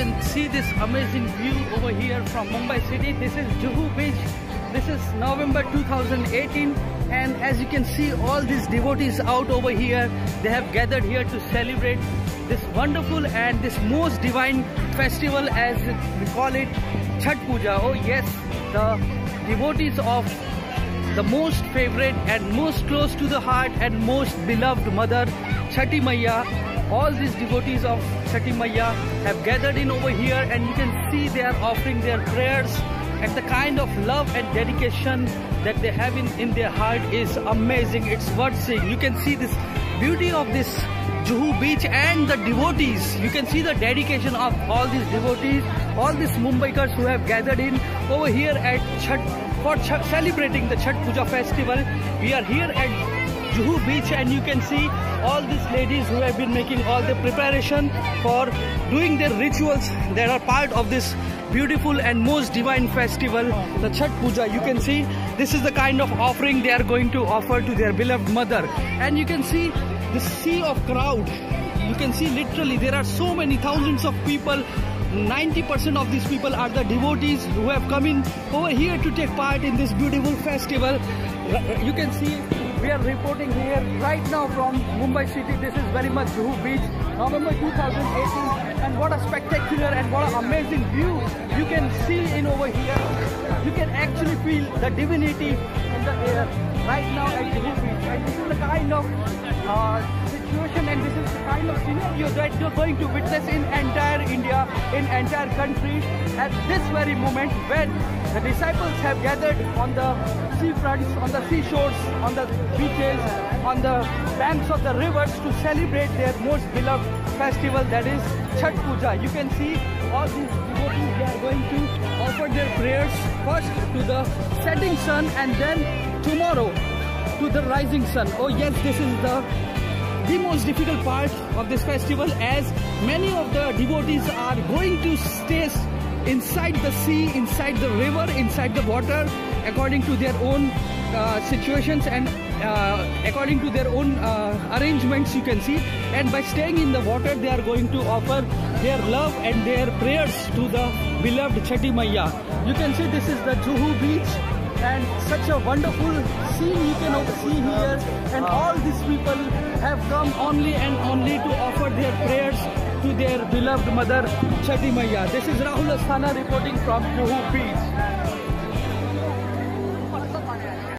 can see this amazing view over here from Mumbai city. This is Juhu beach. This is November 2018 and as you can see all these devotees out over here they have gathered here to celebrate this wonderful and this most divine festival as we call it Chhath Puja. Oh yes, the devotees of the most favorite and most close to the heart and most beloved mother Chhathi Maiya. All these devotees of Chhathi Maiya have gathered in over here and you can see they are offering their prayers and the kind of love and dedication that they have in, in their heart is amazing. It's worth seeing. You can see this beauty of this Juhu beach and the devotees. You can see the dedication of all these devotees, all these Mumbaikars who have gathered in over here at Chhath for Chhath, celebrating the Chhath Puja festival. We are here at Juhu beach and you can see all these ladies who have been making all the preparation for doing their rituals that are part of this beautiful and most divine festival, the Chhath Puja. You can see this is the kind of offering they are going to offer to their beloved mother. And you can see the sea of crowd. You can see literally there are so many thousands of people 90% of these people are the devotees who have come in over here to take part in this beautiful festival. You can see we are reporting here right now from Mumbai city. This is very much Juhu beach, November 2018 and what a spectacular and what an amazing view you can see in over here. You can actually feel the divinity in the air right now at Juhu beach and this is the kind of uh, scenario that you're going to witness in entire India, in entire country at this very moment when the disciples have gathered on the seafronts, on the seashores, on the beaches, on the banks of the rivers to celebrate their most beloved festival that is Chhath Puja. You can see all these devotees they are going to offer their prayers first to the setting sun and then tomorrow to the rising sun. Oh yes, this is the the most difficult part of this festival as many of the devotees are going to stay inside the sea, inside the river, inside the water according to their own uh, situations and uh, according to their own uh, arrangements you can see and by staying in the water they are going to offer their love and their prayers to the beloved Chhathi Maiya. You can see this is the Juhu beach and such a wonderful scene you can see here and all these people have come only and only to offer their prayers to their beloved mother Chhathi Maiya. This is Rahul Asthana reporting from Juhu Beach.